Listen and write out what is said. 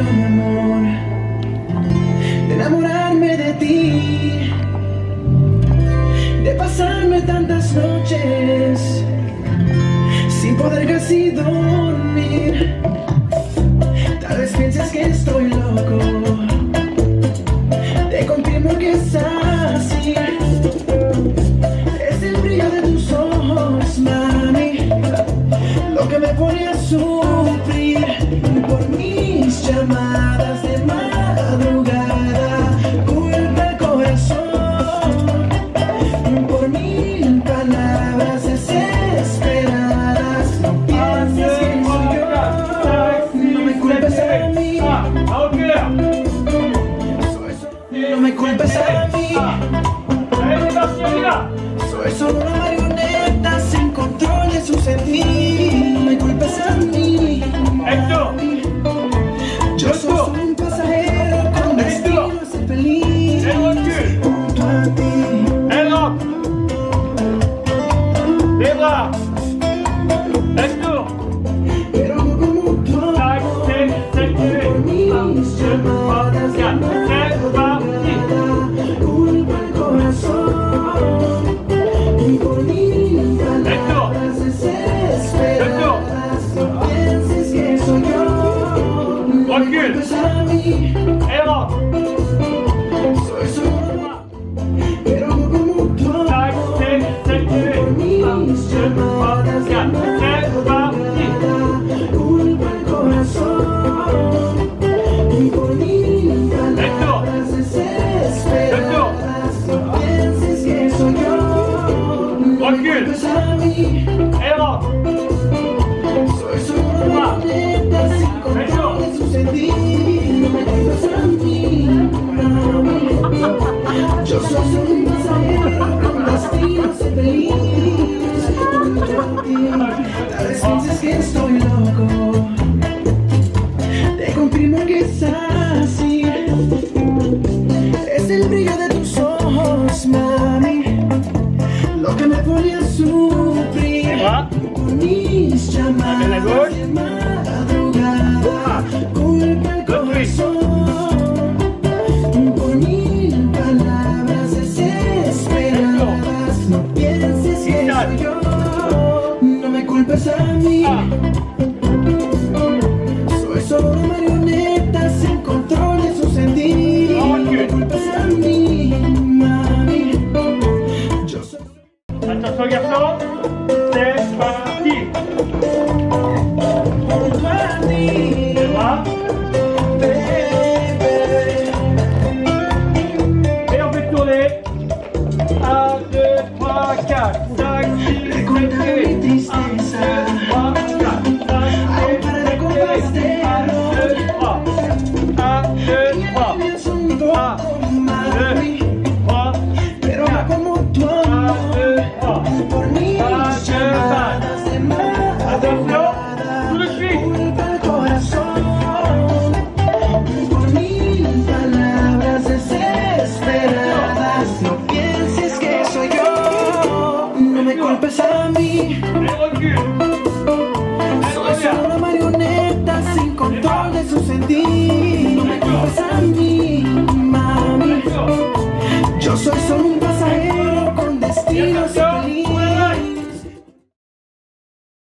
mi amor, de enamorarme de ti, de pasarme tantas noches sin poder casi dormir. Tal vez pienses que estoy loco, te confirmo que es así. Es el brillo de tus ojos, mami, lo que me pone a sufrir por llamadas de madrugada. Culpa el corazón por mil palabras desesperadas. No pienses que soy yo, no me culpes a mí. No me culpes a mí. Soy solo una marioneta sin control de su sentir. Es el brillo de tus ojos, mami. Lo que me pone a sufrir. Por mis llamadas de madrugada. Culpa el corazón. Por mil palabras desesperadas. No pienses que soy yo. No me culpes a mí.